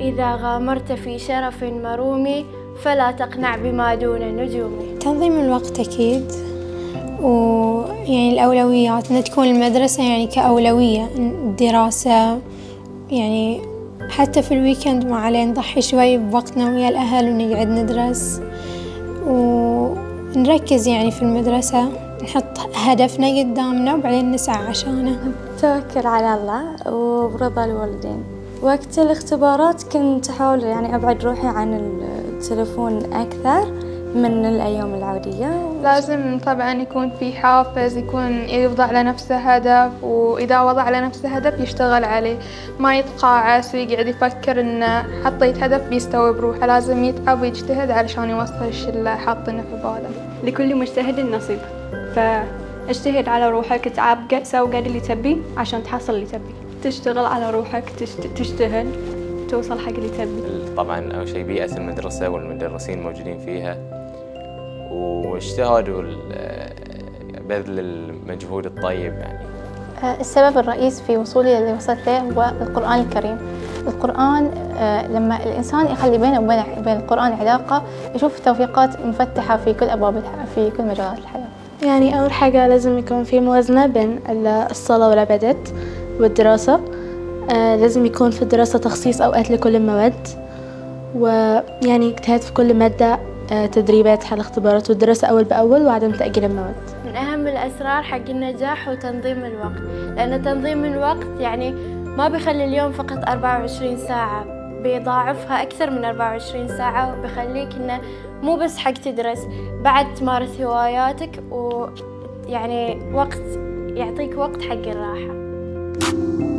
إذا غامرت في شرف مروم فلا تقنع بما دون النجوم تنظيم الوقت أكيد. ويعني الأولويات إن تكون المدرسة يعني كأولوية الدراسة يعني حتى في الويكند ما عليه نضحي شوي بوقتنا ويا الأهل ونقعد ندرس. ونركز يعني في المدرسة نحط هدفنا قدامنا وبعدين نسعى عشانه. توكل على الله وبرضا الوالدين. وقت الاختبارات كنت أحاول يعني أبعد روحي عن التلفون أكثر من الأيام العادية. لازم طبعا يكون في حافز يكون يوضع لنفسه هدف وإذا وضع لنفسه هدف يشتغل عليه. ما يتقاعس ويقعد يفكر إنه حطيت هدف بيستوي بروحه لازم يتعب ويجتهد علشان يوصل الشي اللي حاطينه في باله. لكل مجتهد نصيب فاجتهد على روحك تعب سوي قد اللي تبي عشان تحصل اللي تبي تشتغل على روحك تجتهد توصل حق اللي تبي. طبعا أول شيء بيئة المدرسة والمدرسين موجودين فيها. واجتهاد وبذل المجهود الطيب يعني. السبب الرئيس في وصولي اللي وصلت له هو القرآن الكريم. القرآن لما الإنسان يخلي بينه وبين بين القرآن علاقة يشوف توفيقات مفتحة في كل أبواب في كل مجالات الحياة. يعني أول حاجة لازم يكون في موازنة بين الصلاة والعبادات. والدراسة. لازم يكون في الدراسة تخصيص أوقات لكل المواد ويعني اجتهاد في كل مادة تدريبات حل اختبارات والدراسة أول بأول وعدم تأجيل المواد. من أهم الأسرار حق النجاح هو تنظيم الوقت لأن تنظيم الوقت يعني ما بيخلي اليوم فقط 24 ساعة بيضاعفها أكثر من 24 ساعة وبيخليك إنه مو بس حق تدرس بعد تمارس هواياتك ويعني وقت يعطيك وقت حق الراحة. you